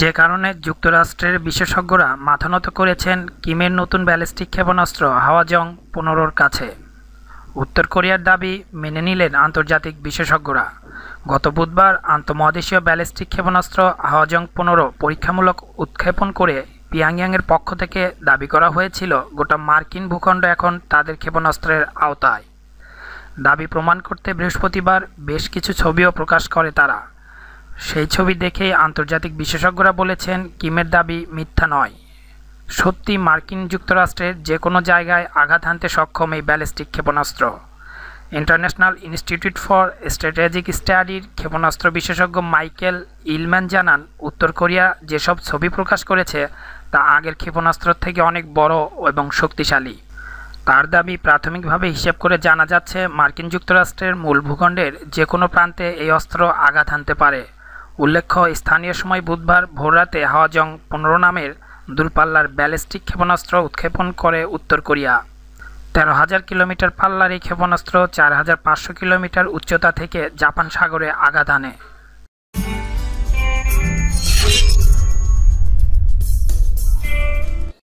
যে কারণে যুক্তরাষ্ট্রের বিশেষজ্ঞরা মাথানত করেছেন কিমের নতুন ব্যালিস্টিক ক্ষেপণাস্ত্র হাওয়াজং পনেরোর কাছে। উত্তর কোরিয়ার দাবি মেনে নিলেন আন্তর্জাতিক বিশেষজ্ঞরা। গত বুধবার আন্তঃমহাদেশীয় ব্যালিস্টিক ক্ষেপণাস্ত্র হাওয়াজং পনেরো পরীক্ষামূলক উৎক্ষেপণ করে পিয়াংয়াংয়ের পক্ষ থেকে দাবি করা হয়েছিল, গোটা মার্কিন ভূখণ্ড এখন তাদের ক্ষেপণাস্ত্রের আওতায়। দাবি প্রমাণ করতে বৃহস্পতিবার বেশ কিছু ছবিও প্রকাশ করে তারা। সেই ছবি দেখেই আন্তর্জাতিক বিশেষজ্ঞরা বলেছেন, কিমের দাবি মিথ্যা নয়। সত্যি মার্কিন যুক্তরাষ্ট্রের যে কোনো জায়গায় আঘাত হানতে সক্ষম এই ব্যালিস্টিক ক্ষেপণাস্ত্র। ইন্টারন্যাশনাল ইনস্টিটিউট ফর স্ট্র্যাটেজিক স্টাডির ক্ষেপণাস্ত্র বিশেষজ্ঞ মাইকেল ইলম্যান জানান, উত্তর কোরিয়া যেসব ছবি প্রকাশ করেছে, তা আগের ক্ষেপণাস্ত্র থেকে অনেক বড় এবং শক্তিশালী। তার দাবি প্রাথমিকভাবে হিসেব করে জানা যাচ্ছে, মার্কিন যুক্তরাষ্ট্রের মূল ভূখণ্ডের যে কোনো প্রান্তে এই অস্ত্র আঘাত হানতে পারে। উল্লেখ্য, স্থানীয় সময় বুধবার ভোররাতে হাওয়াজং পনেরো নামের দূরপাল্লার ব্যালিস্টিক ক্ষেপণাস্ত্র উৎক্ষেপণ করে উত্তর কোরিয়া। তেরো হাজার কিলোমিটার পাল্লার এই ক্ষেপণাস্ত্র চার হাজার পাঁচশো কিলোমিটার উচ্চতা থেকে জাপান সাগরে আঘাত আনে।